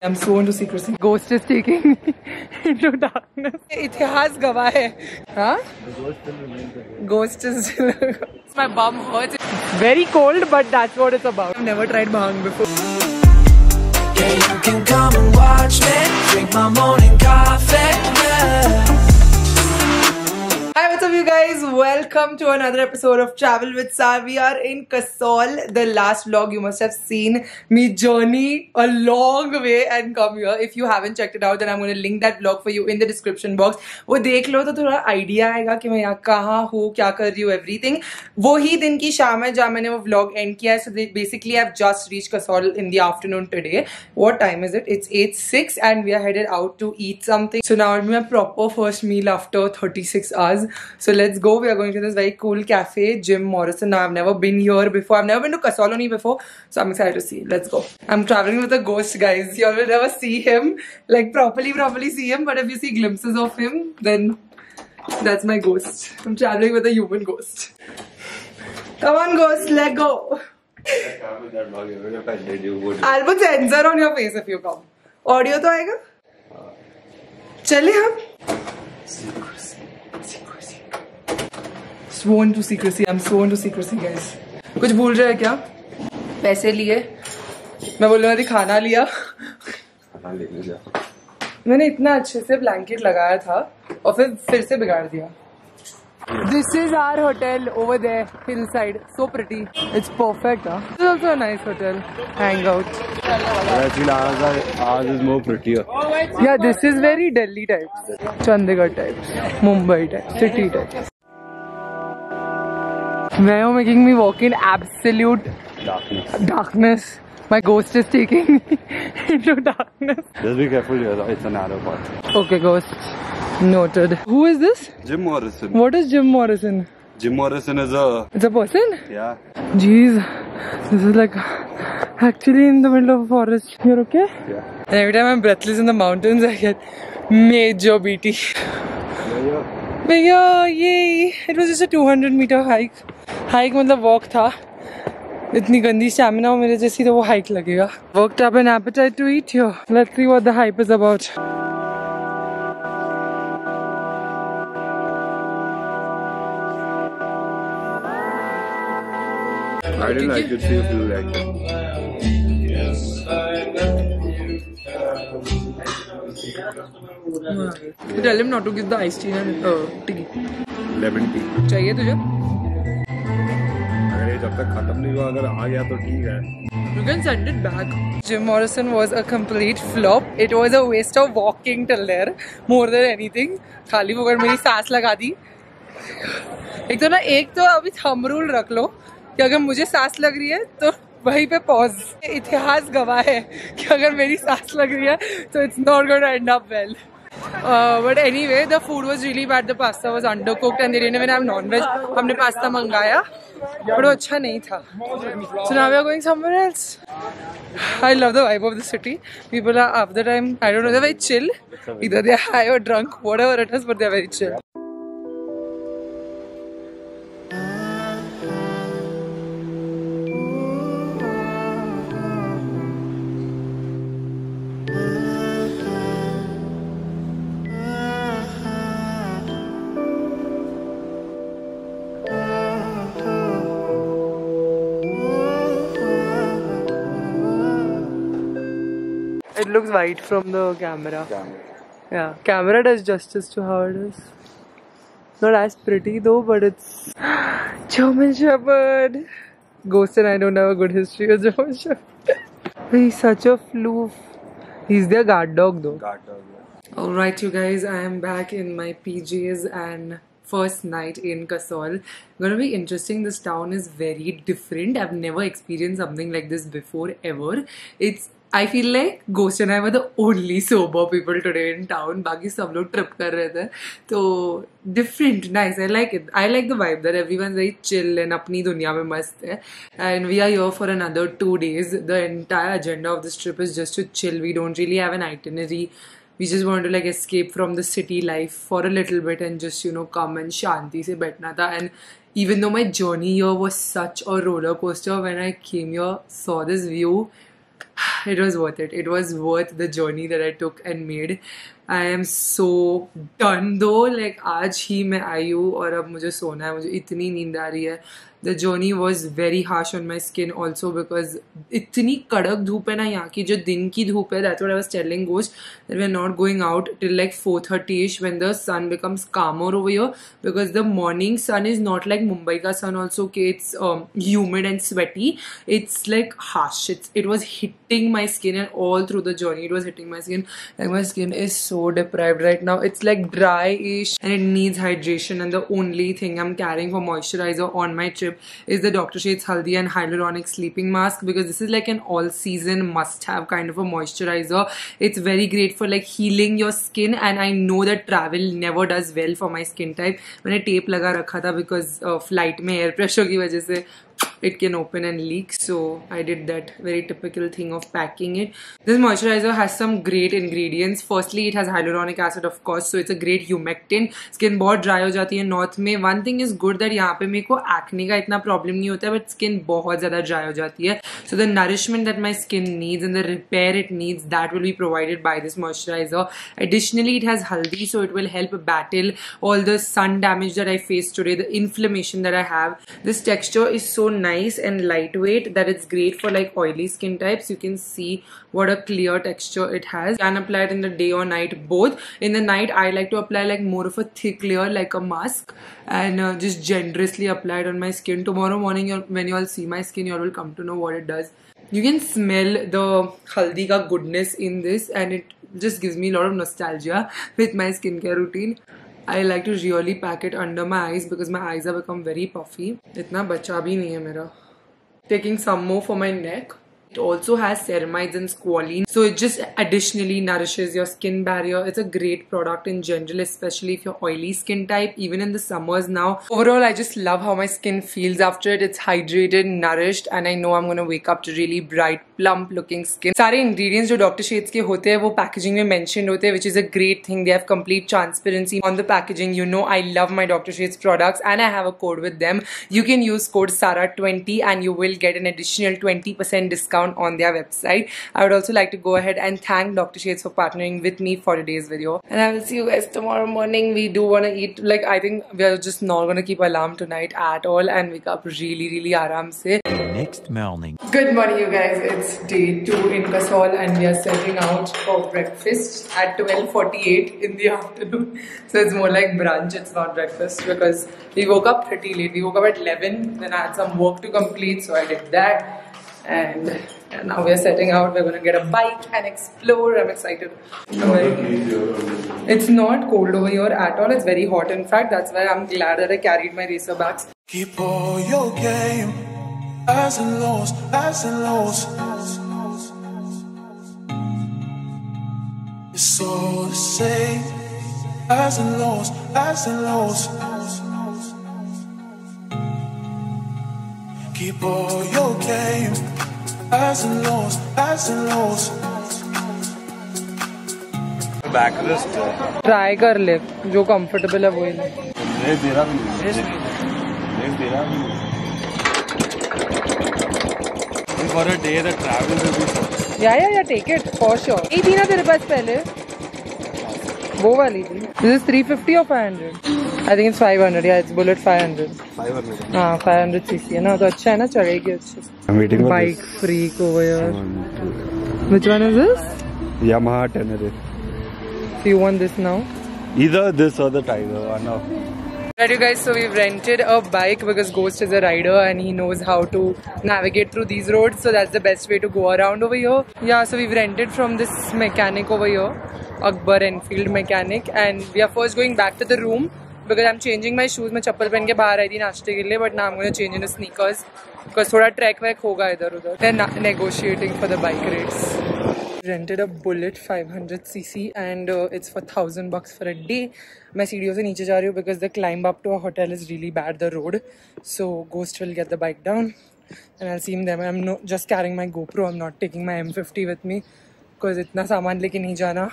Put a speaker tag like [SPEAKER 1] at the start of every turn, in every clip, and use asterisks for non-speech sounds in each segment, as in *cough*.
[SPEAKER 1] I'm so into secrecy. Ghost is taking me *laughs* into darkness. इतिहास गवाह है हाँ Ghost is *laughs* my bum hurts. It's very cold, but that's what it's about. I've never tried bhang before.
[SPEAKER 2] Yeah, you can come and watch me drink my morning coffee. Yeah.
[SPEAKER 1] Hi, what's up, you guys? Welcome to another episode of Travel with Sar. We are in Kasol. The last vlog you must have seen me journey a long way and come here. If you haven't checked it out, then I'm going to link that vlog for you in the description box. वो देख लो तो थोड़ा idea आएगा कि मैं यहाँ कहाँ हूँ क्या कर रही हूँ एवरीथिंग वो ही दिन की शाम है जहाँ मैंने वो vlog एंड किया है so basically I have just reach Kasol in the afternoon today what time is it it's 8:06 and we are headed out to eat something so now it'll be my proper first meal after 36 hours so let's go. We are going to this very cool cafe, Jim Morrison. Now I've never been here before. I've never been to Kasoloni before, so I'm excited to see. Let's go. I'm traveling with a ghost, guys. You all will never see him, like properly, properly see him. But if you see glimpses of him, then that's my ghost. I'm traveling with a human ghost. Come on, ghost, let go. I'll put sensor on your face if you come. Audio तो आएगा? चले हम? sworn to secrecy. I'm sworn to secrecy, guys. कुछ भूल रहे हैं क्या? पैसे लिए। मैं बोल रहा थी खाना लिया। खाना ले लिया मैंने इतना अच्छे से ब्लैंकेट लगाया था और फिर फिर से बिगाड़ दिया। This is our hotel over there hillside so pretty it's perfect this is also a nice hotel hang out
[SPEAKER 3] I feel आज आज इज़ मोर प्रिटियर
[SPEAKER 1] या this is very Delhi type Chandigarh type Mumbai type city type Why are making me walk in absolute
[SPEAKER 3] Darkness.
[SPEAKER 1] darkness? My ghost is taking me *laughs* into darkness.
[SPEAKER 3] Just be careful here, it's a narrow path.
[SPEAKER 1] Okay, ghost. Noted. Who is this?
[SPEAKER 3] Jim Morrison.
[SPEAKER 1] What is Jim Morrison?
[SPEAKER 3] Jim Morrison is a.
[SPEAKER 1] It's a person?
[SPEAKER 3] Yeah.
[SPEAKER 1] Jeez. This is like actually in the middle of a forest. You're okay?
[SPEAKER 3] Yeah.
[SPEAKER 1] And every time I'm breathless in the mountains, I get major BT. भैया ये it was जैसे two hundred metre hike hike मतलब walk था. इतनी गंदी stamina हो मेरे जैसी तो वो हाइक लगेगा. Work up an appetite to eat your let's see what the hype is about
[SPEAKER 3] I didn't like it, so you like it.
[SPEAKER 1] You tell him not to give the iced tea and uh, tea.
[SPEAKER 3] Lemon tea.
[SPEAKER 1] चाहिए तुझे?
[SPEAKER 3] अगर ये जब तक खत्म नहीं हुआ अगर आ गया तो ठीक है
[SPEAKER 1] You can send it back. Jim Morrison was a complete flop. It was a waste of walking till there more than anything. खाली फुकट मेरी सांस लगा दी एक तो ना एक तो अभी थम रूल रख लो कि अगर मुझे सांस लग रही है तो वहीं पे पॉज इतिहास गवाह है कि अगर मेरी सांस लग रही है तो it's not going to end up well but anyway, the food was really bad. The pasta was undercooked and they didn't even have non-veg. हमने पास्ता मंगाया बट वो अच्छा नहीं था So now we are going somewhere else. I love the vibe of the city. People are half the time, I don't know, they're very chill. Either they're high or drunk, whatever it is, but they're very chill. Looks white from the camera. Yeah, camera does justice to how it is. Not as pretty though, but it's *gasps* German Shepherd. Ghost and I don't have a good history with German Shepherd. *laughs* He's such a floof. He's their guard dog though.
[SPEAKER 3] Guard dog, yeah.
[SPEAKER 1] Alright, you guys, I am back in my PJs and first night in Kasol. Gonna be interesting. This town is very different. I've never experienced something like this before ever. It's I feel like Ghost and I were the only sober people today in town. बाकी सब लोग trip कर रहे थे तो different, nice. I like it. I like the vibe that everyone's very chill and अपनी दुनिया में मस्त है. And we are here for another two days. The entire agenda of this trip is just to chill. We don't really have an itinerary. We just want to like escape from the city life for a little bit and just you know come and shanti se बैठना था. And even though my journey here was such a roller coaster, when I came here, saw this view. it was worth it. It was worth the journey that I took and made. I am so done though. Like आज ही मैं आई हूँ और अब मुझे सोना है मुझे इतनी नींद आ रही है the journey was very harsh on my skin also because इतनी कड़क धूप है ना यहाँ की जो दिन की धूप है that's what I was telling Ghost that we're not going out till like 4.30ish when the sun becomes calmer over here because the morning sun is not like Mumbai ka sun also okay it's um, humid and sweaty it's like harsh it's, it was hitting my skin and all through the journey it was hitting my skin like my skin is so deprived right now it's like dry-ish and it needs hydration and the only thing I'm carrying for moisturizer on my is the Dr. Sheth's Haldi and Hyaluronic Sleeping Mask because this is like an all season must have kind of a moisturizer. It's very great for like healing your skin and I know that travel never does well for my skin type. I tape लगा रखा था because of flight में air pressure की वजह से it can open and leak so I did that very typical thing of packing it. This moisturizer has some great ingredients. Firstly, it has hyaluronic acid of course so it's a great humectant. Skin बहुत dry हो जाती है north में. One thing is good that यहाँ पे मेरे को acne का इतना problem नहीं होता है but skin बहुत ज़्यादा dry हो जाती है. So the nourishment that my skin needs and the repair it needs that will be provided by this moisturizer. Additionally, it has haldi so it will help battle all the sun damage that I face today, the inflammation that I have. This texture is so nice and lightweight that it's great for like oily skin types. You can see what a clear texture it has. You can apply it in the day or night both. In the night, I like to apply like more of a thick layer like a mask and uh, just generously apply it on my skin. Tomorrow morning, when you all see my skin, you all will come to know what it does. You can smell the haldi ka goodness in this and it just gives me a lot of nostalgia with my skincare routine. I like to really pack it under my eyes because my eyes are become very puffy इतना बच्चा भी नहीं है मेरा। Taking some more for my neck It also has ceramides and squalene, so it just additionally nourishes your skin barrier. It's a great product in general, especially if you're oily skin type, even in the summers now. Overall, I just love how my skin feels after it. It's hydrated, nourished, and I know I'm gonna wake up to really bright, plump looking skin. सारे ingredients जो Dr. Sheth's के होते हैं वो packaging में mentioned होते हैं, which is a great thing. They have complete transparency on the packaging. You know I love my Dr. Sheth's products and I have a code with them. You can use code SARAH20 and you will get an additional 20% discount on their website. I would also like to go ahead and thank Dr. Sheth's for partnering with me for today's video. And I will see you guys tomorrow morning. We do want to eat, like I think we are just not going to keep alarm tonight at all and wake up really, really aram se.
[SPEAKER 4] Next morning.
[SPEAKER 1] Good morning, you guys. It's day two in Kasol, and we are setting out for breakfast at 12:48 in the *laughs* afternoon. So it's more like brunch. It's not breakfast because we woke up pretty late. We woke up at 11. Then I had some work to complete, so I did that. And, and now we are setting out. We're gonna get a bike and explore. I'm excited. It's not cold over here at all. It's very hot. In fact, that's why I'm glad that I carried my racer bags.
[SPEAKER 2] Keep all your game, highs and lows, highs and lows. It's all the same, highs and lows, highs and lows. Keep all your game, highs and lows, highs and lows.
[SPEAKER 3] Backrest है
[SPEAKER 1] try कर ले जो comfortable है वही ले
[SPEAKER 3] race दे रहा भी नहीं रेस दे रहा भी नहीं For a day, the travel will be so.
[SPEAKER 1] या या या टेक इट फॉर श्योर ये थी ना तेरे पास पहले वो वाली थी दिस इज़ 350 और 500 आई थिंक इट्स 500 या इट्स बुलेट 500
[SPEAKER 3] 500.
[SPEAKER 1] हाँ 500 सीसी है ना तो अच्छा है ना चढ़ेगी अच्छे से
[SPEAKER 3] I'm waiting for
[SPEAKER 1] bike
[SPEAKER 3] this.
[SPEAKER 1] Freak over here
[SPEAKER 3] One, two.
[SPEAKER 1] Which one is this
[SPEAKER 3] Yamaha Tenere.
[SPEAKER 1] You want this now
[SPEAKER 3] Either this or the Tiger. One of.
[SPEAKER 1] Right, you guys, so we've rented a bike because Ghost is a rider and he knows how to navigate through these roads. So that's the best way to go around over here. Yeah, so we've rented from this mechanic over here, Akbar Enfield mechanic, and we are first going back to the room because I am changing my shoes मैं चप्पल पहन के बाहर आई थी नाश्ते के लिए but ना मुझे चेंज इन स्नीकर्स बिकॉज़ थोड़ा ट्रैक वैक होगा इधर उधर। They negotiating for the bike rates rented a Bullet five hundred C C and it's four thousand bucks for a day मैं सीढ़ियों से नीचे जा रही हूँ because the climb up to a hotel is really bad the road so ghost will get the bike down and I seem them I am no just carrying my GoPro I am not taking my M fifty with me because इतना सामान लेके नहीं जाना।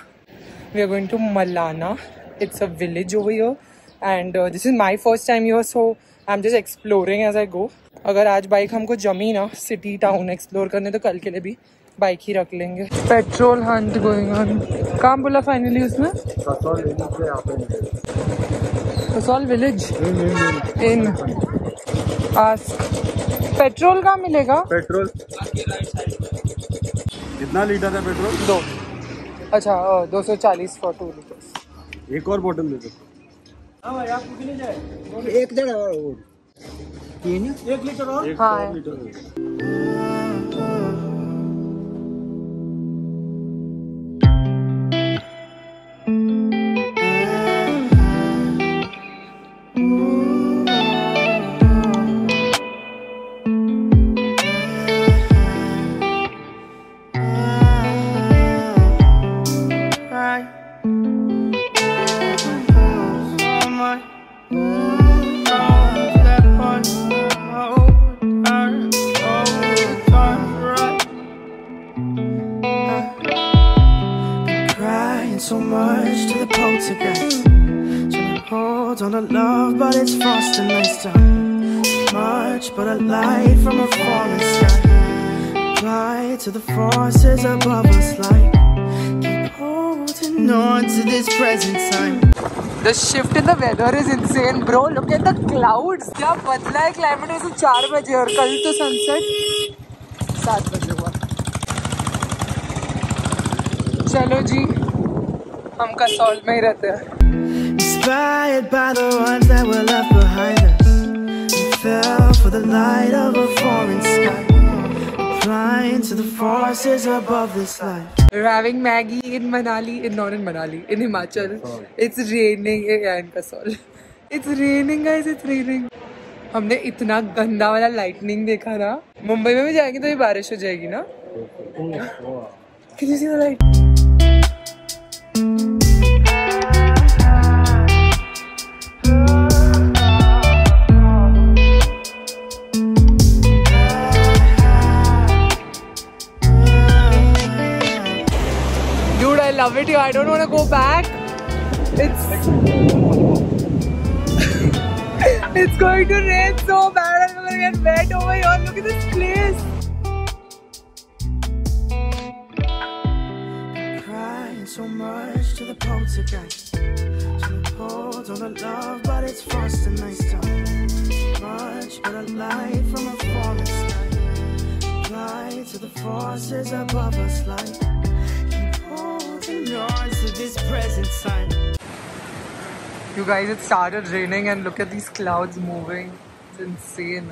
[SPEAKER 1] We are going to Malana it's a village over your and this is my first time time so I am just exploring as I go अगर आज bike हमको जमी ना सिटी टाउन एक्सप्लोर करने तो कल के लिए भी बाइक ही रख लेंगे। पेट्रोल हंट गोइंग ऑन कहाँ बोला फाइनली उसने?
[SPEAKER 3] Kasol village.
[SPEAKER 1] In ask petrol कहाँ मिलेगा?
[SPEAKER 3] पेट्रोल कितना लीटर है पेट्रोल
[SPEAKER 1] दो। अच्छा दो सौ चालीस फॉर टू लीटर्स
[SPEAKER 3] एक और बोतल दे दो
[SPEAKER 4] एक जगह और। तीन
[SPEAKER 3] एक लीटर और?
[SPEAKER 1] हाँ,
[SPEAKER 2] litre. The
[SPEAKER 1] shift in the weather is insane, bro. Look at the clouds. क्या बदला है क्लाइमेट वैसे चार बजे और कल तो सनसेट सात बजे हुआ चलो जी हम कसौल में ही रहते हैं
[SPEAKER 2] Inspired by the ones that were left behind us. We fell for the light of a foreign sky. Applying to the forces above this life.
[SPEAKER 1] We're having Maggie in Manali, in not in Manali, in Himachal. It's raining yeah, in Kasol. It's raining, guys. It's raining. हमने इतना गंदा वाला lightning देखा ना मुंबई में भी जाएँगे तो ये बारिश हो जाएगी ना Can you see the light? Love it here. I don't want to go back. It's *laughs* it's going to rain so bad. I'm gonna get wet over here. Look at this place.
[SPEAKER 2] So much to the poltergeist. To on to love, but it's frosting nice time. Much but a light from a falling sky. To the forces above us like on to this present time.
[SPEAKER 1] You guys, it started raining and look at these clouds moving. It's insane.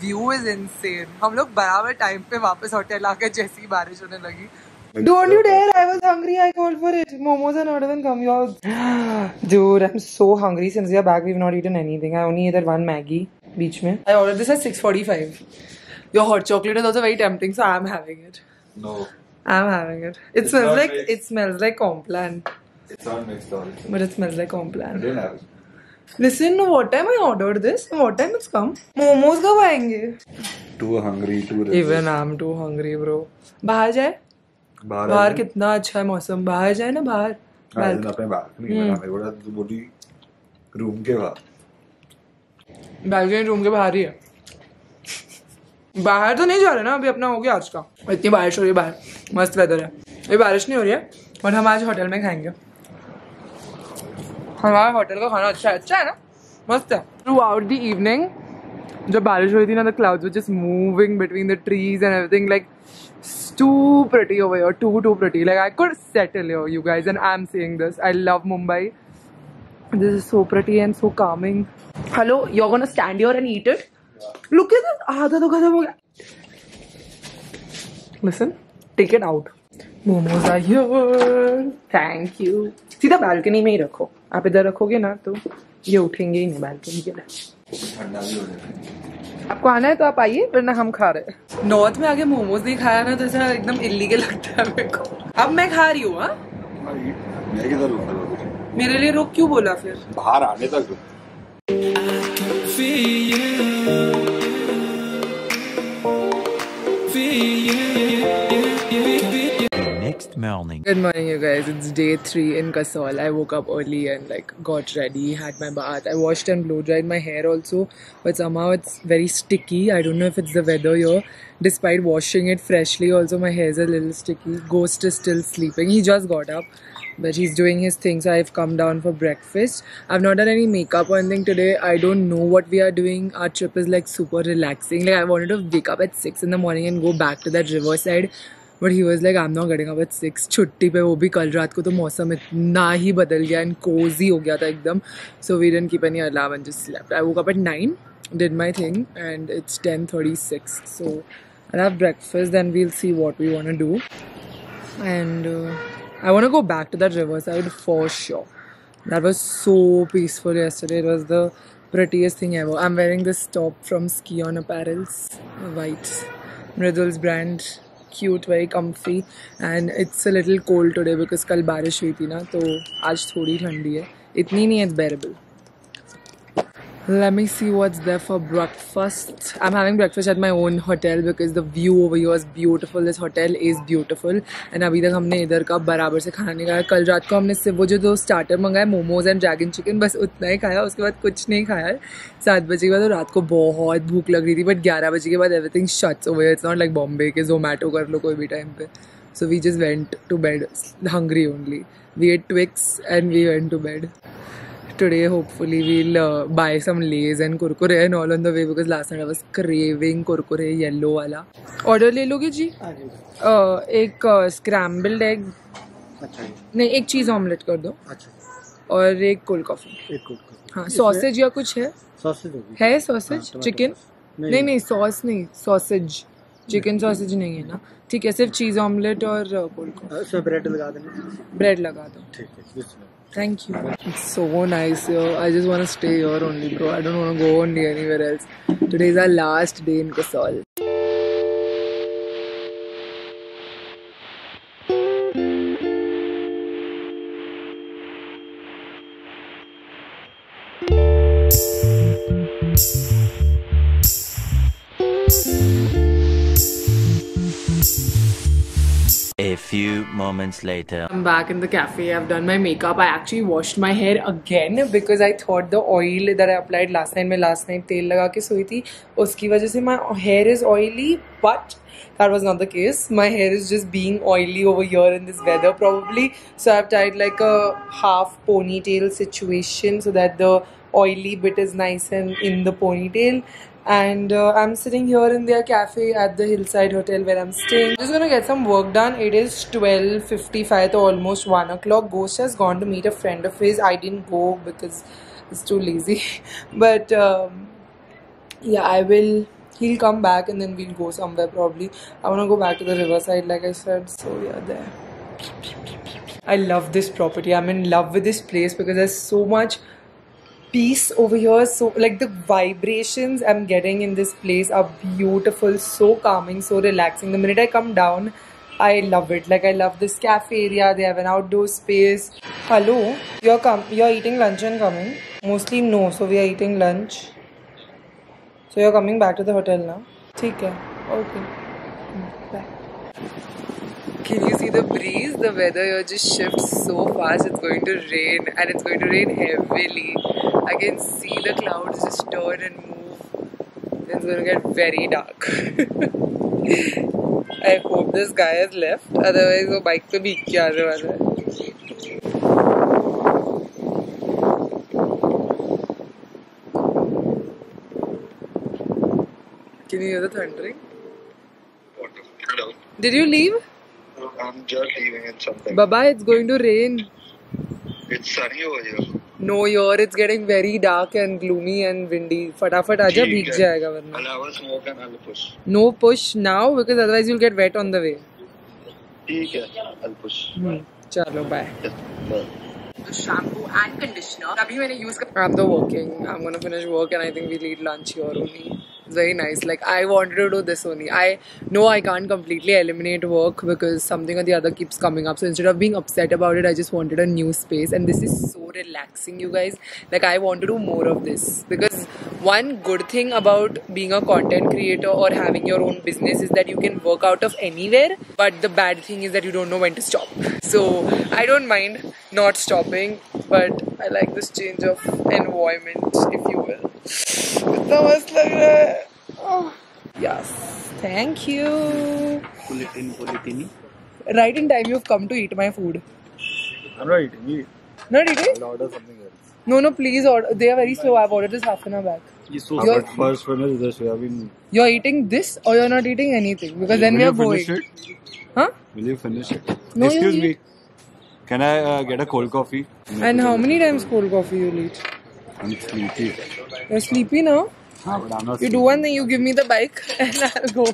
[SPEAKER 1] View is insane. हम लोग बराबर time पे वापस hotel आकर जैसी ही बारिश होने लगी Don't you dare! I was hungry. I called for it. Momos are not even come. You're... *gasps* Dude, I'm so hungry. Since we are back, we've not eaten anything. I only ate that one Maggie beach mein. I ordered this at 6:45. Your hot chocolate is also very tempting, so I'm having it.
[SPEAKER 3] No,
[SPEAKER 1] I'm having it. It
[SPEAKER 3] It's
[SPEAKER 1] smells like
[SPEAKER 3] mixed.
[SPEAKER 1] it smells like Complan,
[SPEAKER 3] it's not mixed all.
[SPEAKER 1] but it smells like Complan.
[SPEAKER 3] didn't have it.
[SPEAKER 1] Listen, what time I ordered this? What time it's come? Momos कब आएँगे?
[SPEAKER 3] Too hungry, too
[SPEAKER 1] Even I'm too hungry, bro. बाहर जाए?
[SPEAKER 3] बाहर
[SPEAKER 1] बाहर कितना अच्छा है मौसम बाहर जाए ना बाहर
[SPEAKER 3] हाँ,
[SPEAKER 1] Balcony.
[SPEAKER 3] अपने बालकनी में मेरे को तो बोली रूम के बाहर
[SPEAKER 1] बैल्कनी रूम के बाहर ही है बाहर तो नहीं जा रहे ना अभी, अपना हो गया आज का। इतनी बारिश हो रही है बाहर। मस्त वेदर है। अभी बारिश नहीं हो रही है बट हम आज होटल में खाएँगे। हमारे होटल का खाना अच्छा है अच्छा है ना? मस्त है। थ्रू आउट द इवनिंग जब बारिश हो रही थी ना the clouds just moving between the trees and everything like too pretty over your too too pretty like I could settle your you guys and I am seeing this I love Mumbai this is so pretty and so coming hello you are gonna stand your and eat it look at this आधा तो खत्म हो गया। Listen take it out. Momos are here thank you. सीधा balcony में ही रखो। आप इधर रखोगे ना तो ये उठेंगे ही नहीं बालकनी के लिए।
[SPEAKER 3] ठंडा भी हो जाता
[SPEAKER 1] आपको आना है तो आप आइए वरना हम खा रहे हैं। नॉर्थ में आके मोमोज नहीं खाया ना तो ऐसा एकदम इलीगल लगता है मेरे को। अब मैं खा रही हूँ हाँ?
[SPEAKER 3] मैं किधर रुका
[SPEAKER 1] मेरे लिए रोक क्यों बोला फिर?
[SPEAKER 3] बाहर आने तक।
[SPEAKER 5] Morning.
[SPEAKER 1] Good morning, you guys. It's day three in Kasol. I woke up early and like got ready, had my bath. I washed and blow dried my hair also, but somehow it's very sticky. I don't know if it's the weather here. Despite washing it freshly, also my hair is a little sticky. Ghost is still sleeping. He just got up, but he's doing his thing. So I've come down for breakfast. I've not done any makeup or anything today. I don't know what we are doing. Our trip is like super relaxing. Like I wanted to wake up at six in the morning and go back to that riverside. But he was like I am not getting up at six छुट्टी पे वो भी कल रात को तो मौसम इतना ही बदल गया एंड कोजी हो गया था एकदम so we didn't keep any alarm and just slept I woke up at nine did my thing and it's 10.36 so i'll have breakfast then we'll see what we want to do and uh, i want to go back to that riverside for sure that was so peaceful yesterday it was the prettiest thing ever i'm wearing this top from ski on apparels white mridul's brand cute very comfy and it's a little cold today because कल बारिश हुई थी ना तो आज थोड़ी ठंडी है। इतनी नहीं है बेरेबल let me see what's there for breakfast. I'm having breakfast at my own hotel because the view over here is beautiful. This hotel is beautiful. And अभी तक हमने इधर का बराबर से खाना नहीं खाया। कल रात को हमने सिर्फ़ वो जो दो स्टार्टर मंगाए, मोमोज एंड ड्रैगन चिकन बस उतना ही खाया। उसके बाद कुछ नहीं खाया। सात बजे के बाद रात को बहुत भूख लग रही थी बट ग्यारह बजे के बाद everything shuts over it's not like Bombay के जोमेटो कर लो कोई भी टाइम पे। So we just went to bed hungry only we ate Twix and we went to bed today hopefully we'll uh, buy some lays and kurkure and all on the way because last night I was craving kurkure yellow वाला order ले लोगे जी uh, एक scrambled egg
[SPEAKER 4] अच्छा
[SPEAKER 1] नहीं एक चीज़ omelette कर दो।
[SPEAKER 4] अच्छा।
[SPEAKER 1] और एक कोल्ड कॉफ़ी
[SPEAKER 4] एक कोट
[SPEAKER 1] हाँ सॉसेज या कुछ है?
[SPEAKER 4] सॉसेज
[SPEAKER 1] है
[SPEAKER 4] हाँ,
[SPEAKER 1] सॉसेज चिकन नहीं नहीं सॉस नहीं सॉसेज चिकन सॉसेज नहीं है ना। ठीक है सिर्फ़ चीज़ ऑमलेट और कोल्ड कॉफ़ी
[SPEAKER 4] ब्रेड लगा देना।
[SPEAKER 1] ब्रेड लगा दो।
[SPEAKER 4] ठीक है
[SPEAKER 1] Thank you. It's so nice here. I just want to stay here only, bro. I don't want to go only anywhere else. Today is our last day in Kasol.
[SPEAKER 5] few moments later.
[SPEAKER 1] I'm back in the cafe. I've done my makeup. I actually washed my hair again because I thought the oil that I applied last night, मैं last night तेल लगा के सोई थी उसकी वजह से my hair is oily but that was not the case. My hair is just being oily over here in this weather probably. So I've tied like a half ponytail situation so that the oily bit is nice and in the ponytail and uh, I'm sitting here in their cafe at the Hillside Hotel where I'm staying. Just gonna get some work done. It is 12:55, so almost one o'clock. Ghost has gone to meet a friend of his. I didn't go because it's too lazy, *laughs* but um, yeah, I will. He'll come back and then we'll go somewhere probably. I wanna go back to the riverside, like I said. So yeah, there. I love this property. I'm in love with this place because there's so much peace over here so like the vibrations i'm getting in this place are beautiful so calming so relaxing the minute i come down i love it like i love this cafe area they have an outdoor space hello you're com- you're eating lunch and coming mostly no so we are eating lunch so you're coming back to the hotel now ठीक है okay bye can you see the breeze? The weather here just shifts so fast. It's going to rain and it's going to rain heavily. I can see the clouds just turn and move. Then it's going to get very dark. *laughs* I hope this guy has left. Otherwise, वो bike पे भीग के आने वाला है. Can you hear the thundering?
[SPEAKER 6] Hello.
[SPEAKER 1] Did you leave?
[SPEAKER 6] I'm just leaving in something.
[SPEAKER 1] Baba, it's going to rain.
[SPEAKER 6] It's sunny over here.
[SPEAKER 1] No your it's getting very dark and gloomy and windy फटाफट आ
[SPEAKER 6] जा भीग
[SPEAKER 1] जाएगा वरना। No push now because otherwise you'll get wet on the way
[SPEAKER 6] ठीक है
[SPEAKER 1] चलो bye shampoo and conditioner अभी मैंने यूज़ कर I am the working I am gonna finish work and I think we need lunch your only It's very nice. Like I wanted to do this only. I know I can't completely eliminate work because something or the other keeps coming up. So instead of being upset about it, I just wanted a new space. And this is so relaxing, you guys. Like I want to do more of this because one good thing about being a content creator or having your own business is that you can work out of anywhere. But the bad thing is that you don't know when to stop. So I don't mind not stopping, but I like this change of environment, if you will. कितना मस्त लग रहा है Yes. Thank you.
[SPEAKER 4] Bulletin, bulletin.
[SPEAKER 1] Right in time you've come to eat my food.
[SPEAKER 4] I'm not eating it.
[SPEAKER 1] Not eating?
[SPEAKER 4] I'll order something else.
[SPEAKER 1] No, no, please order. They are very slow. I've ordered this half an hour back.
[SPEAKER 4] So your first one is this.
[SPEAKER 1] You're eating this, or you're not eating anything because then we are
[SPEAKER 3] bored.
[SPEAKER 1] Huh?
[SPEAKER 3] Will you finish it?
[SPEAKER 1] No,
[SPEAKER 3] Excuse me. Can I uh, get a cold coffee?
[SPEAKER 1] And how many times cold coffee you eat?
[SPEAKER 3] I'm sleepy.
[SPEAKER 1] You're sleepy now.
[SPEAKER 3] But I'm not
[SPEAKER 1] you do one thing you give me the bike *laughs* and i'll go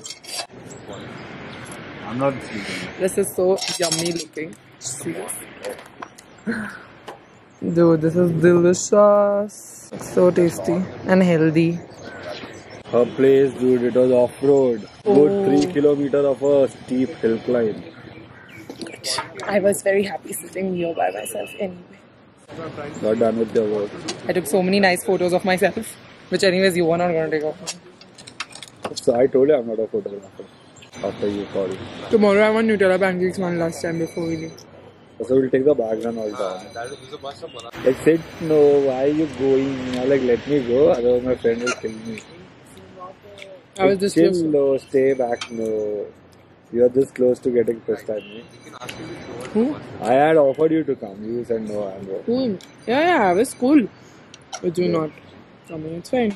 [SPEAKER 3] I'm not sleeping.
[SPEAKER 1] This is so yummy looking. See this? Dude, this is delicious. So tasty and healthy.
[SPEAKER 4] Her place, dude. It was off road.
[SPEAKER 1] Oh.
[SPEAKER 4] Good three kilometer of a steep hill climb.
[SPEAKER 1] I was very happy sitting here by myself anyway.
[SPEAKER 4] Not done with your work.
[SPEAKER 1] I took so many nice photos of myself, which anyways you were not going to take off.
[SPEAKER 4] So I told you I'm not a photographer. After you called.
[SPEAKER 1] Tomorrow I want Nutella pancakes one last time before we leave.
[SPEAKER 4] So we'll take the background all down. I said no, why are you going? I'm like let me go, otherwise my friend will kill me.
[SPEAKER 1] I was just
[SPEAKER 4] chill, no, stay back, no. You are this close to getting pissed at me.
[SPEAKER 1] Who?
[SPEAKER 4] I had offered you to come. You said no, I'm going.
[SPEAKER 1] Cool. Yeah, yeah, I was cool. But you not coming. It's fine.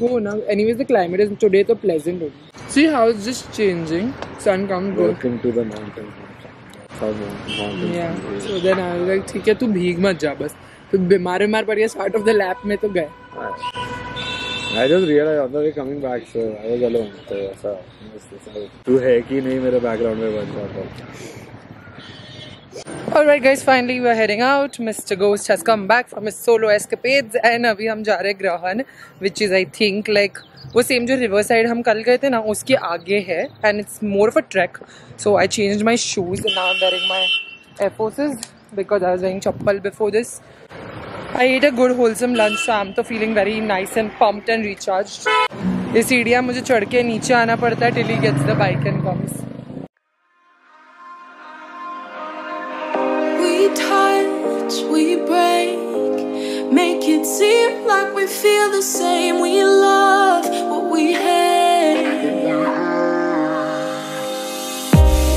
[SPEAKER 1] Go now. Anyways, the climate is today so pleasant. only. See how it's just changing. Sun comes, go.
[SPEAKER 4] Welcome to the mountain. South mountain. mountain
[SPEAKER 1] Yeah. So then I was like, ठीक है तू भीग मत जा बस तू बीमार बीमार पड़ गया स्टार्ट ऑफ़ द लैप में तो गए
[SPEAKER 4] I just realized on the way coming back, so I was alone. तो ऐसा तू है कि नहीं मेरे बैकग्राउंड में बन था
[SPEAKER 1] Alright guys, finally we are heading out. Mr. Ghost has come back from his solo escapades and अभी हम जा रहे हैं ग्रहण which is I think like वो सेम जो रिवर साइड हम कल गए थे ना उसके है and it's more of a trek. So I changed my shoes and now I'm wearing my Air Forces because I was wearing chappal before this. I ate a good wholesome lunch so I'm तो feeling very nice and pumped and recharged. ये सीढ़ियाँ मुझे चढ़ के नीचे आना पड़ता है till he gets the bike and
[SPEAKER 7] touch, we break, make it seem like we feel the same. We love what we hate.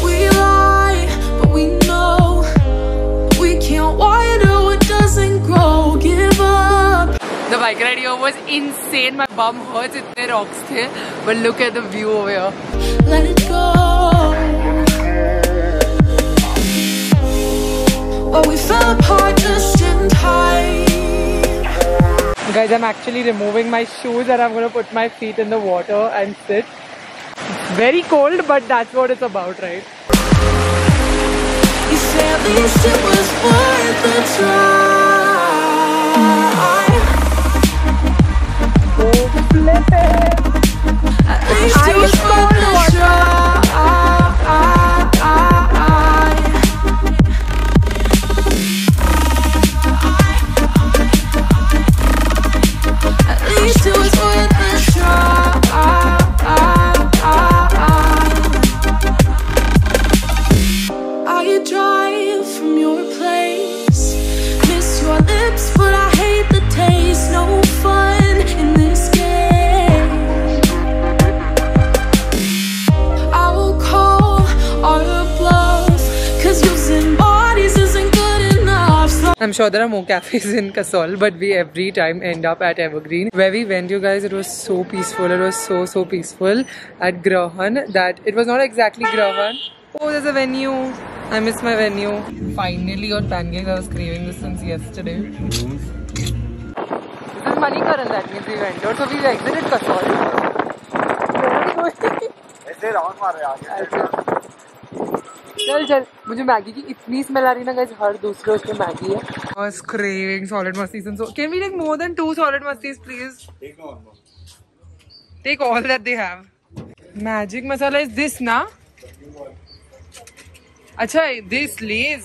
[SPEAKER 7] We lie, but we know we can't water what doesn't grow. Give up.
[SPEAKER 1] The bike ride here was insane. My bum hurts. Itne rocks. But look at the view over here.
[SPEAKER 7] let it go.
[SPEAKER 1] Guys, I'm actually removing my shoes and I'm gonna put my feet in the water and sit. It's very cold, but that's what it's about, right?
[SPEAKER 7] At least it was worth the try. Oh, at least it was worth the
[SPEAKER 1] sure there are more cafes in *laughs* Kasol, but we every time end up at Evergreen. Where we went, you guys, it was so peaceful. It was so, so peaceful at Grahan that it was not exactly Grahan. Oh, there's a venue. I miss my venue. Finally got pancakes. I was craving this since yesterday. This is Manikaran, that means we entered. So we exited Kasol.
[SPEAKER 4] ऐसे round मार रहे आगे
[SPEAKER 1] चल चल। मुझे Maggi की इतनी smell आ रही ना गाइस हर दूसरे उसके मैगी है। बस craving solid Masti so can we take more than two solid Masti please take all that they have magic masala is this ना अच्छा this Lay's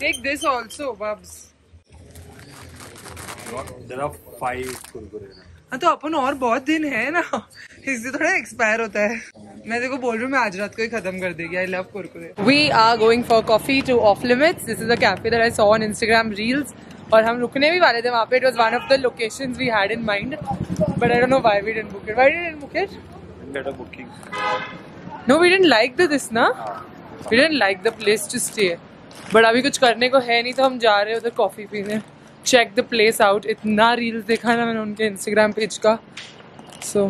[SPEAKER 1] take this also bubs
[SPEAKER 4] there are five Kurkure
[SPEAKER 1] हाँ तो अपन और बहुत दिन है ना। इससे थोड़ा एक्सपायर होता है। मैं देखो बोल रही हूँ मैं आज रात को ही खत्म कर देगी। I love Kurkure. We are going for coffee to off limits this is a cafe that I saw on Instagram reels और हम रुकने भी वाले थे वहाँ पे। It was one of the locations we had in mind but I don't know why we didn't book it why didn't book it
[SPEAKER 4] Get booking.
[SPEAKER 1] No we didn't like the this ना we didn't like the place to stay but अभी कुछ करने को है नहीं तो हम जा रहे हैं उधर कॉफ़ी पीने। चेक द प्लेस आउट इतना रील्स देखा ना मैंने उनके इंस्टाग्राम पेज का। So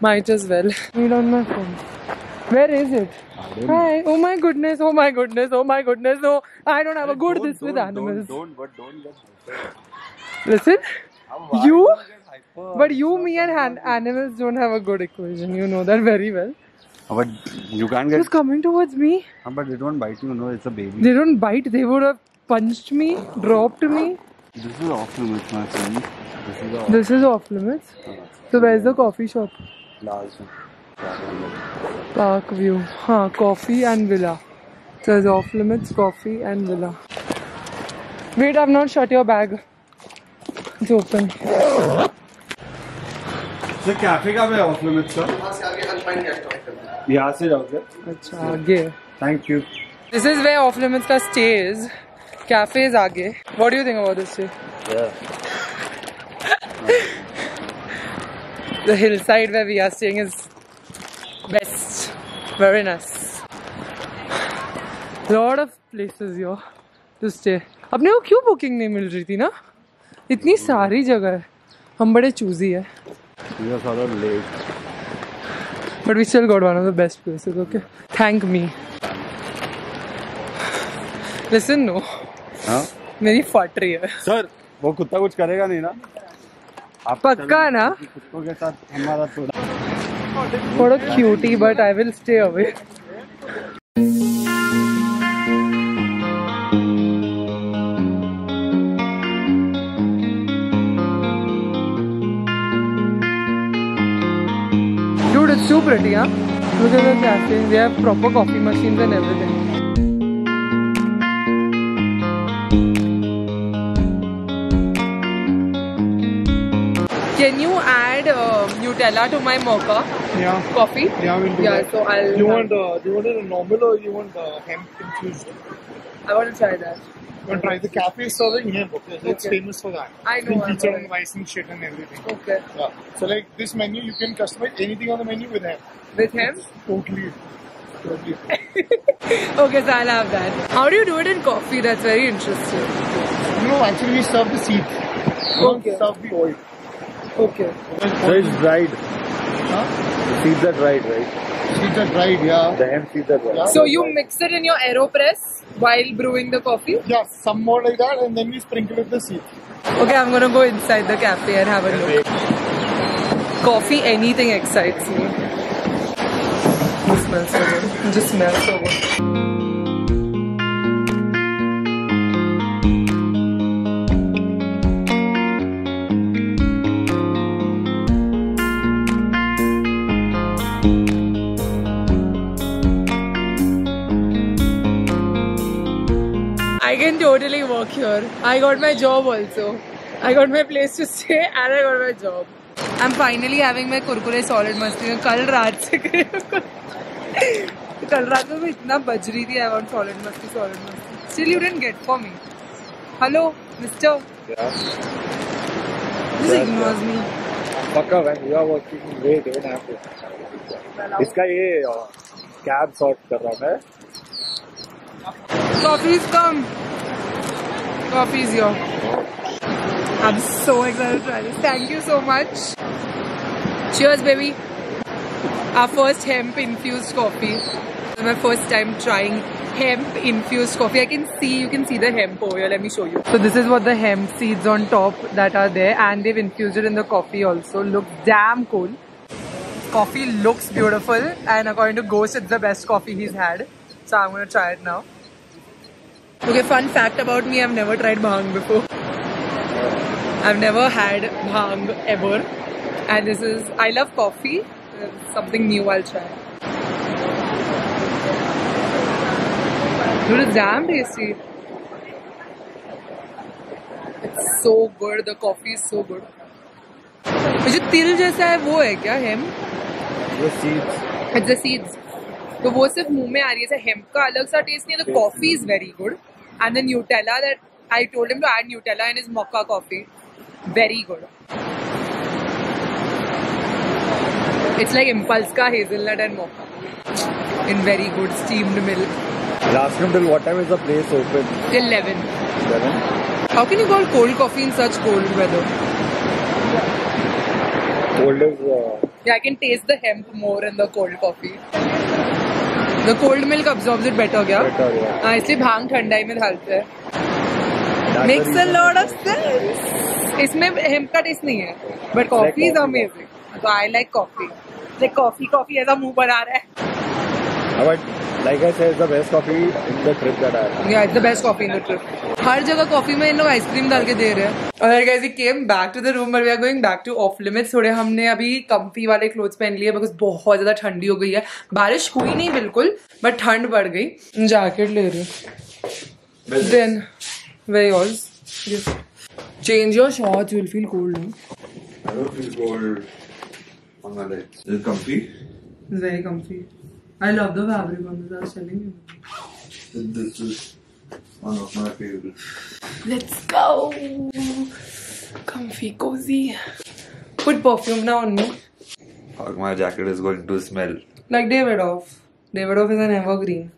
[SPEAKER 1] Might as well. Need on my phone. Where is it? Hi. Oh my goodness. Oh my goodness. Oh my goodness. No, I don't have a good this with animals.
[SPEAKER 4] Don't, but don't get.
[SPEAKER 1] Listen. You? But you, me, and animals don't have a good equation. You know that very well.
[SPEAKER 4] But you can't get.
[SPEAKER 1] Just coming towards me.
[SPEAKER 4] Ah, but they don't bite you. No, it's a baby.
[SPEAKER 1] They don't bite. They would have punched me, dropped me.
[SPEAKER 4] This is off limits, my friend. This is off.
[SPEAKER 1] This is off limits. Ah, so where's the coffee shop? Park view हाँ coffee and villa says off limits coffee and villa. Wait, I've not shut your bag. It's open.
[SPEAKER 4] Sir cafe का मैं of limits sir यहाँ से जाओगे
[SPEAKER 1] अच्छा आगे
[SPEAKER 4] thank you
[SPEAKER 1] this is way off limits का stage is cafe is आगे what do you think about this stay The hillside where we are staying is best. Very nice. Lot of places here to stay. अपने को क्यों booking नहीं मिल रही थी ना इतनी सारी जगह है हम बड़े चूजी है
[SPEAKER 4] we
[SPEAKER 1] still got one of the best places, okay? Thank me. Listen, no.
[SPEAKER 4] हाँ?
[SPEAKER 1] मेरी फट रही है
[SPEAKER 4] Sir, वो कुत्ता कुछ करेगा नहीं ना?
[SPEAKER 1] पक्का ना
[SPEAKER 4] कुत्तों के साथ हमारा थोड़ा
[SPEAKER 1] a cutie, but I will stay away. Dude, it's too pretty, huh? Look at the cafe. They have proper coffee machines and everything. Nutella to my mocha
[SPEAKER 8] Yeah,
[SPEAKER 1] coffee?
[SPEAKER 8] yeah, we'll do
[SPEAKER 1] Yeah,
[SPEAKER 8] that.
[SPEAKER 1] so I'll.
[SPEAKER 8] You want uh, do you want it a normal or you want uh, hemp infused?
[SPEAKER 1] I want to try that.
[SPEAKER 8] You want to try the cafe is serving hemp. Okay, so it's
[SPEAKER 1] Okay.
[SPEAKER 8] famous for that.
[SPEAKER 1] I
[SPEAKER 8] It's
[SPEAKER 1] know,
[SPEAKER 8] been
[SPEAKER 1] I
[SPEAKER 8] featured
[SPEAKER 1] know.
[SPEAKER 8] on license shit and everything.
[SPEAKER 1] Okay.
[SPEAKER 8] Yeah. So like this menu, you can customize anything on the menu with hemp.
[SPEAKER 1] With him?
[SPEAKER 8] Totally. Totally. *laughs*
[SPEAKER 1] Okay, so I'll have that. How do you do it in coffee? That's very interesting.
[SPEAKER 8] no, actually we serve the seed. We don't
[SPEAKER 1] Okay.
[SPEAKER 8] serve the oil.
[SPEAKER 1] Okay.
[SPEAKER 4] So it's dried.
[SPEAKER 8] Huh?
[SPEAKER 4] The seeds are dried, right?
[SPEAKER 8] Seeds are dried, yeah.
[SPEAKER 4] The hemp seeds are dried.
[SPEAKER 8] Yeah.
[SPEAKER 1] So you mix it in your AeroPress while brewing the coffee?
[SPEAKER 8] Yeah, some more like that, and then we sprinkle with the seed.
[SPEAKER 1] Okay, I'm gonna go inside the cafe and have a look. Coffee, anything excites me. It smells so good. It just smells so good. Totally work here. I got my job also. I got my place to stay and I got my job. I'm finally having my Kurkure solid मस्ती कल रात से कल रात में मैं इतना बज रही थी I want solid मस्ती solid मस्ती. Still you didn't get for me. Hello, Mister.
[SPEAKER 4] Yeah.
[SPEAKER 1] Just ignores me.
[SPEAKER 4] पक्का when you are working late, you don't have to. इसका ये कैब सॉर्ट कर रहा मैं
[SPEAKER 1] Coffee's come. Coffee's here. I'm so excited to try this. Thank you so much. Cheers, baby. Our first hemp infused coffee. My first time trying hemp infused coffee. I can see, you can see the hemp over here. Let me show you. So this is what the hemp seeds on top that are there and they've infused it in the coffee also. Looks damn cool. Coffee looks beautiful and according to Ghost, it's the best coffee he's had. So I'm gonna try it now. Okay, fun fact about me, I've never tried bhang before. I've never had bhang ever. And this is, I love coffee. It's something new I'll try. Dude, it's damn tasty. It's so good. The coffee is so good. ये जो तिल जैसा है वो है क्या हेम
[SPEAKER 4] The seeds.
[SPEAKER 1] It's the seeds तो वो सिर्फ मुंह में आ रही है हेम्प का अलग सा टेस्ट नहीं है the coffee is very good and the Nutella that I told him to add Nutella in his mocha coffee. Very good. It's like impulse ka hazelnut and mocha in very good steamed
[SPEAKER 4] milk. Last time till what time is the place open?
[SPEAKER 1] Till 11.
[SPEAKER 4] 11?
[SPEAKER 1] How can you call cold coffee in such cold weather?
[SPEAKER 4] Cold is. Uh...
[SPEAKER 1] Yeah, I can taste the hemp more in the cold coffee. Cold milk absorb it better
[SPEAKER 4] गया
[SPEAKER 1] हाँ इसलिए भाँग ठंडाई में डालते हैं। Makes
[SPEAKER 4] a
[SPEAKER 1] lot of इसमें हिम का टेस्ट नहीं है but
[SPEAKER 4] coffee
[SPEAKER 1] is amazing I like coffee like coffee coffee ऐसा मुँह बना रहा है।
[SPEAKER 4] Like I said, it's the best coffee in the trip that I had.
[SPEAKER 1] या it's the best coffee in the trip हर जगह coffee में इन लोग ice cream डाल के दे रहे हैं। और guys we came back to the room but we are going back to off limits थोड़े हमने अभी कंफी वाले क्लोथ्स पहन लिए बिकॉज़ बहुत ज़्यादा ठंडी हो गई है। बारिश हुई नहीं बिल्कुल बट ठंड बढ़ गई। जैकेट ले रही हूँ। Then very yours change your shorts will feel cold
[SPEAKER 3] I don't feel cold on my legs. Is it comfy?
[SPEAKER 1] It's very comfy. I love the fabric on this. I was telling you.
[SPEAKER 3] This is one of my favorites.
[SPEAKER 1] Let's go. Comfy, cozy. Put perfume now on me.
[SPEAKER 3] My jacket is going to smell.
[SPEAKER 1] Like Davidoff. Davidoff is an evergreen.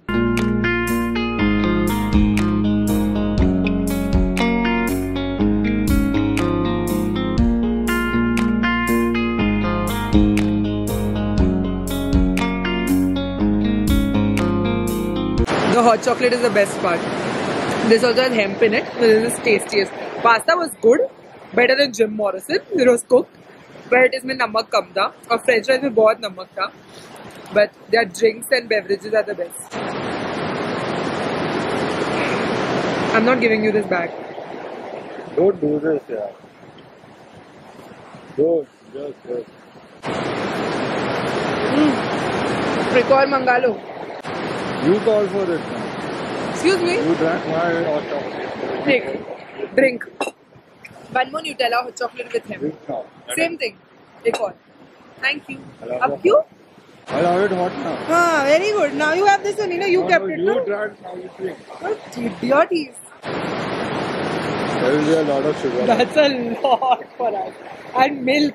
[SPEAKER 1] hot chocolate is the best part. This also has hemp in it. but This is tastiest. Pasta was good, better than Jim Morrison. It was cooked, but इसमें नमक कम था और French fries में बहुत नमक था. But their drinks and beverages are the best. I'm not giving you this back.
[SPEAKER 4] Don't do this, yeah. Don't. Just, just.
[SPEAKER 1] एक और मंगा लो.
[SPEAKER 4] You call for it now.
[SPEAKER 1] Excuse me?
[SPEAKER 4] You drank my hot chocolate.
[SPEAKER 1] Take. Drink. One more Nutella hot chocolate with him.
[SPEAKER 4] Drink now.
[SPEAKER 1] Same thing. Take one. Thank you. Up you?
[SPEAKER 4] I'll have it hot now.
[SPEAKER 1] Ah, very good. Now you have this one. You know, you
[SPEAKER 4] no,
[SPEAKER 1] kept
[SPEAKER 4] no,
[SPEAKER 1] it.
[SPEAKER 4] You
[SPEAKER 1] no?
[SPEAKER 4] drank, now you drink.
[SPEAKER 1] What idioties.
[SPEAKER 4] There will be a lot of sugar.
[SPEAKER 1] That's a lot for us. And milk.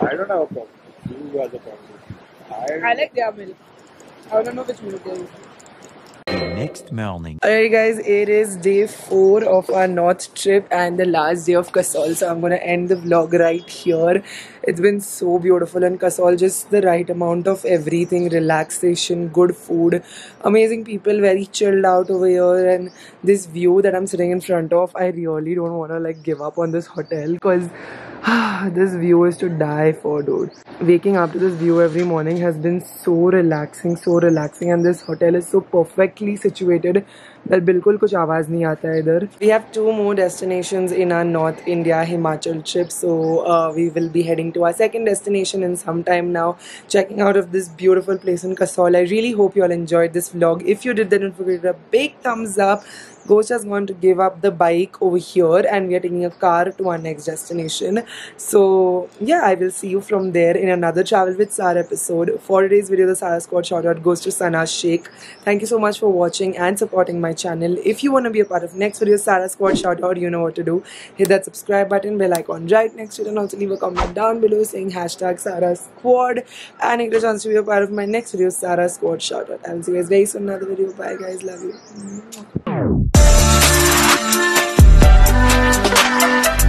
[SPEAKER 4] I don't have a problem. You are the problem. I,
[SPEAKER 1] I like their milk. I don't know which milk they use.
[SPEAKER 5] Next morning.
[SPEAKER 1] Alright, guys, it is day four of our North trip and the last day of Kasol. So, I'm gonna end the vlog right here. It's been so beautiful, and Kasol just the right amount of everything relaxation, good food, amazing people, very chilled out over here. And this view that I'm sitting in front of, I really don't want to like give up on this hotel because *sighs* this view is to die for, dude. Waking up to this view every morning has been so relaxing, so relaxing, and this hotel is so perfectly situated we बिल्कुल कुछ आवाज़ नहीं आता है इधर we have two more we in our north India Himachal trip so we will be heading to our second destination in some time now checking out of this beautiful place in Kasol I really hope you all enjoy this vlog if you did then don't forget a big thumbs up Gosha is going to give up the bike over here and we are taking a car to our next destination. So yeah, I will see you from there in another Travel with Sarah episode. For today's video, the Sarah Squad shout out goes to Sana Sheikh. Thank you so much for watching and supporting my my channel. If you want to be a part of next video, Sarah Squad shout out, you know what to do. Hit that subscribe button, bell icon right next to it and also leave a comment down below saying hashtag Sarah Squad and get a chance to be a part of my next video, Sarah Squad shout out. I will see you guys very soon another video. Bye guys, love you.